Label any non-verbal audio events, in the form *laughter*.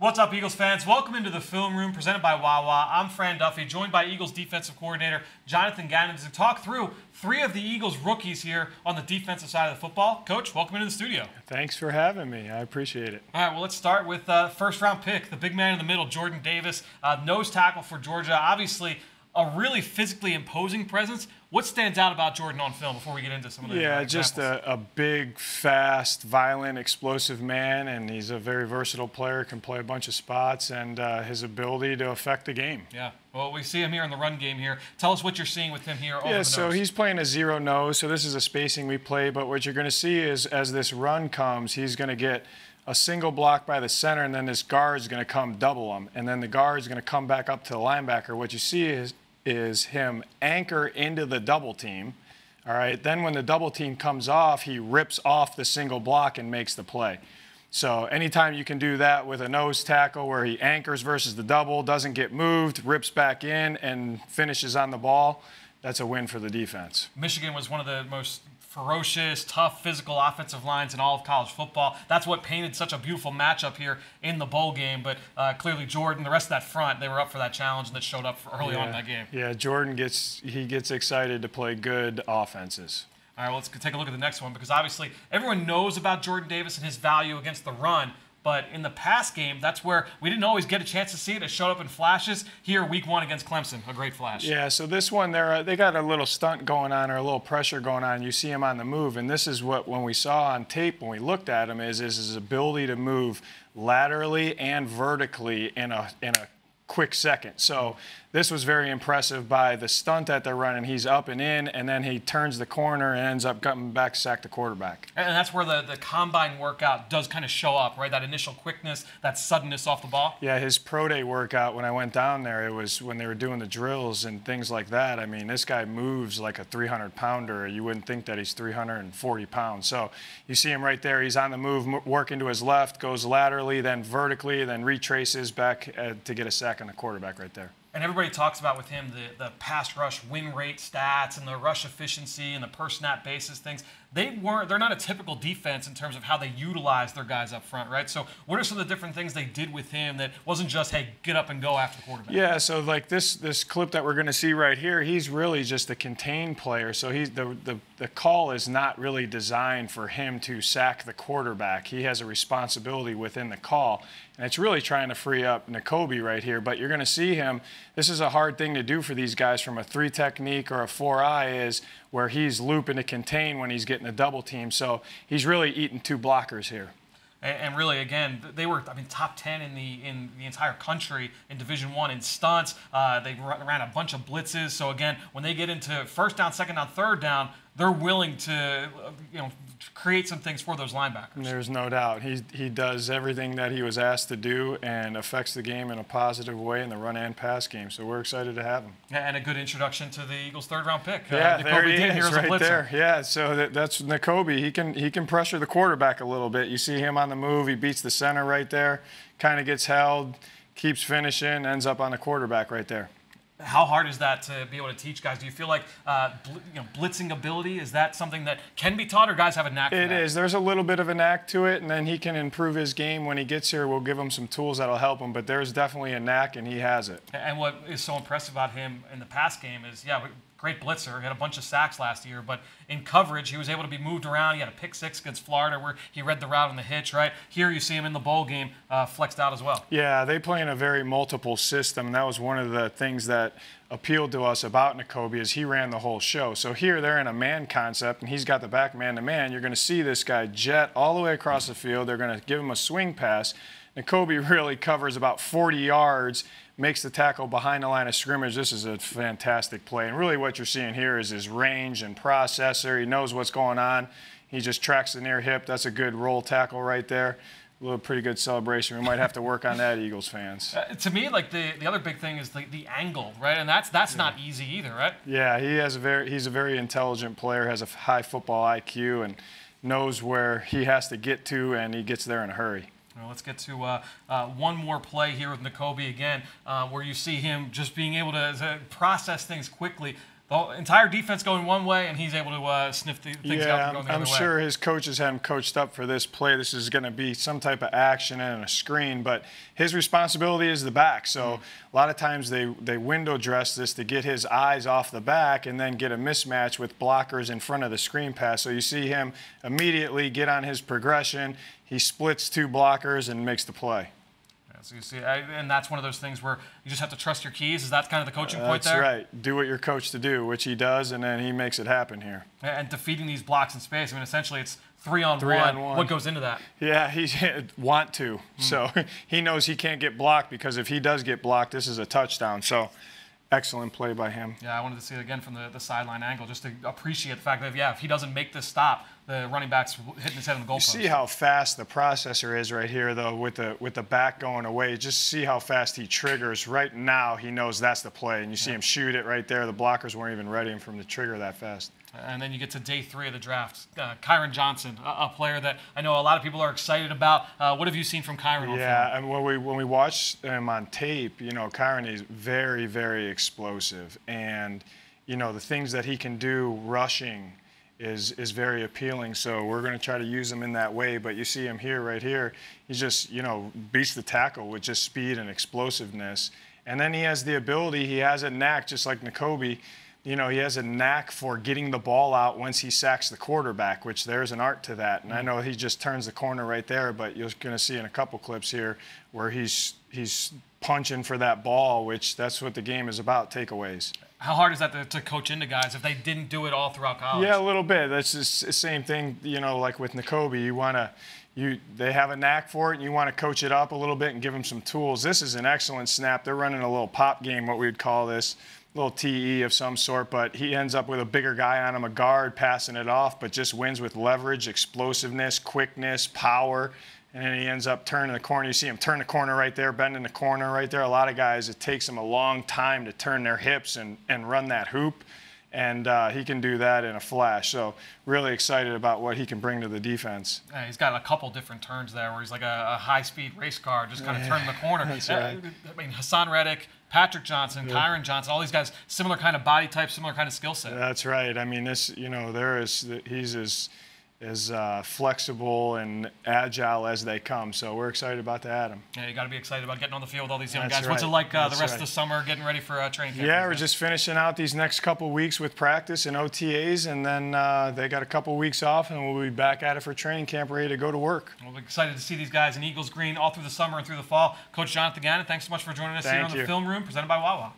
What's up, Eagles fans? Welcome into the film room presented by Wawa. I'm Fran Duffy, joined by Eagles defensive coordinator Jonathan Gannon to talk through three of the Eagles rookies here on the defensive side of the football. Coach, welcome into the studio. Thanks for having me. I appreciate it. All right, well, let's start with uh, first round pick, the big man in the middle, Jordan Davis, uh, nose tackle for Georgia. Obviously, a really physically imposing presence. What stands out about Jordan on film before we get into some of the Yeah, just a, a big, fast, violent, explosive man, and he's a very versatile player, can play a bunch of spots, and uh, his ability to affect the game. Yeah. Well, we see him here in the run game here. Tell us what you're seeing with him here over Yeah, so he's playing a zero nose, so this is a spacing we play, but what you're going to see is as this run comes, he's going to get a single block by the center, and then this guard is going to come double him, and then the guard is going to come back up to the linebacker. What you see is is him anchor into the double team. All right. Then when the double team comes off, he rips off the single block and makes the play. So anytime you can do that with a nose tackle where he anchors versus the double, doesn't get moved, rips back in, and finishes on the ball, that's a win for the defense. Michigan was one of the most ferocious, tough, physical offensive lines in all of college football. That's what painted such a beautiful matchup here in the bowl game. But uh, clearly, Jordan, the rest of that front, they were up for that challenge and that showed up early yeah. on in that game. Yeah, Jordan gets he gets excited to play good offenses. All right, well, let's take a look at the next one because obviously everyone knows about Jordan Davis and his value against the run. But in the pass game, that's where we didn't always get a chance to see it. It showed up in flashes. Here, week one against Clemson, a great flash. Yeah, so this one, they're, uh, they got a little stunt going on or a little pressure going on. You see him on the move, and this is what when we saw on tape when we looked at him is, is his ability to move laterally and vertically in a in a quick second. So this was very impressive by the stunt that they're running. He's up and in, and then he turns the corner and ends up coming back to sack the quarterback. And that's where the, the combine workout does kind of show up, right? That initial quickness, that suddenness off the ball. Yeah, his pro day workout when I went down there, it was when they were doing the drills and things like that. I mean, this guy moves like a 300 pounder. You wouldn't think that he's 340 pounds. So you see him right there. He's on the move, working to his left, goes laterally, then vertically, then retraces back uh, to get a sack on the quarterback right there. And everybody talks about with him the, the pass rush win rate stats and the rush efficiency and the per snap basis things. They weren't they're not a typical defense in terms of how they utilize their guys up front, right? So what are some of the different things they did with him that wasn't just, hey, get up and go after the quarterback? Yeah, so like this this clip that we're going to see right here, he's really just a contained player. So he's the, the the call is not really designed for him to sack the quarterback. He has a responsibility within the call, and it's really trying to free up Nakobe right here. But you're going to see him. This is a hard thing to do for these guys from a three technique or a four eye is where he's looping to contain when he's getting a double team. So he's really eating two blockers here. And, really, again, they were I mean top ten in the in the entire country in Division One in stunts. Uh, they ran a bunch of blitzes. So again, when they get into first down, second down, third down, they're willing to you know create some things for those linebackers. There's no doubt. He, he does everything that he was asked to do and affects the game in a positive way in the run and pass game. So we're excited to have him. And a good introduction to the Eagles' third round pick. Yeah, uh, there he is, here as a right there. Yeah, so that, that's Nakobe. He can he can pressure the quarterback a little bit. You see him on the move. He beats the center right there. Kind of gets held, keeps finishing, ends up on the quarterback right there. How hard is that to be able to teach guys? Do you feel like uh, bl- you know, blitzing ability is that something that can be taught, or guys have a knack? for It is. There's a little bit of a knack to it, and then he can improve his game when he gets here. We'll give him some tools that'll help him, but there's definitely a knack, and he has it. And what is so impressive about him in the pass game is, yeah, great blitzer. He had a bunch of sacks last year, but in coverage, he was able to be moved around. He had a pick six against Florida where he read the route on the hitch, right? Here you see him in the bowl game, uh, flexed out as well. Yeah, they play in a very multiple system, and that was one of the things that appealed to us about Nakobe is he ran the whole show. So here they're in a man concept, and he's got the back man to man. You're going to see this guy jet all the way across the field. They're going to give him a swing pass. Nakobe *laughs* really covers about 40 yards, makes the tackle behind the line of scrimmage. This is a fantastic play. And really what you're seeing here is his range and processor. He knows what's going on. He just tracks the near hip. That's a good roll tackle right there. A little pretty good celebration. We might have to work on that, *laughs* Eagles fans. Uh, to me, like the, the other big thing is the, the angle, right? And that's that's not easy either, right? Yeah, he has a very he's a very intelligent player, has a high football IQ, and knows where he has to get to, and he gets there in a hurry. Well, let's get to uh, uh, one more play here with Nakobe again, uh, where you see him just being able to, to process things quickly. The entire defense going one way, and he's able to uh, sniff the things yeah, out the I'm sure way. his coaches had him coached up for this play. This is going to be some type of action and a screen, but his responsibility is the back. So Mm-hmm. a lot of times they, they window dress this to get his eyes off the back and then get a mismatch with blockers in front of the screen pass. So you see him immediately get on his progression. He splits two blockers and makes the play. So you see, I, and that's one of those things where you just have to trust your keys. Is that kind of the coaching point there? That's right. Do what you're coached to do, which he does, and then he makes it happen here. And defeating these blocks in space. I mean, essentially, it's three on, Three one. on one. What goes into that? Yeah, he *laughs* want to. Hmm. So *laughs* he knows he can't get blocked because if he does get blocked, this is a touchdown. So excellent play by him. Yeah, I wanted to see it again from the, the sideline angle, just to appreciate the fact that yeah, if he doesn't make this stop, the running back's hitting his head on the goalpost. See how fast the processor is right here, though, with the with the back going away. Just see how fast he triggers. Right now, he knows that's the play, and you see him shoot it right there. The blockers weren't even ready for him to trigger that fast. And then you get to day three of the draft. Uh, Kyron Johnson, a, a player that I know a lot of people are excited about. Uh, what have you seen from Kyron? Yeah, and when we when we watch him on tape, you know, Kyron is very very explosive, and you know the things that he can do rushing is is very appealing. So we're going to try to use him in that way. But you see him here, right here, he just you know beats the tackle with just speed and explosiveness, and then he has the ability. He has a knack, just like Nakobe. You know, he has a knack for getting the ball out once he sacks the quarterback, which there's an art to that. And I know he just turns the corner right there, but you're going to see in a couple clips here where he's he's punching for that ball, which that's what the game is about, takeaways. How hard is that to, to coach into guys if they didn't do it all throughout college? Yeah, a little bit. That's the same thing, you know, like with Nakobe. You want to, you they have a knack for it, and you want to coach it up a little bit and give them some tools. This is an excellent snap. They're running a little pop game, what we would call this, little TE of some sort. But he ends up with a bigger guy on him, a guard, passing it off, but just wins with leverage, explosiveness, quickness, power. And then he ends up turning the corner. You see him turn the corner right there, bending the corner right there. A lot of guys, it takes them a long time to turn their hips and, and run that hoop and uh, he can do that in a flash. So really excited about what he can bring to the defense. Yeah, he's got a couple different turns there where he's like a, a high-speed race car, just kind of turning the corner. That's right. I mean, Haason Reddick, Patrick Johnson, Kyron Johnson, all these guys, similar kind of body type, similar kind of skill set. That's right. I mean, this you know there is he's as as uh, flexible and agile as they come. So we're excited about add him. Yeah, you got to be excited about getting on the field with all these young That's guys. What's it like uh, the rest right. of the summer, getting ready for uh, training camp? Yeah, we're just finishing out these next couple weeks with practice and OTAs, and then uh, they got a couple weeks off, and we'll be back at it for training camp, ready to go to work. guys? We're excited to see these guys in Eagles green all through the summer and through the fall. Coach Jonathan Gannon, thanks so much for joining us here Thank on the film room presented by Wawa.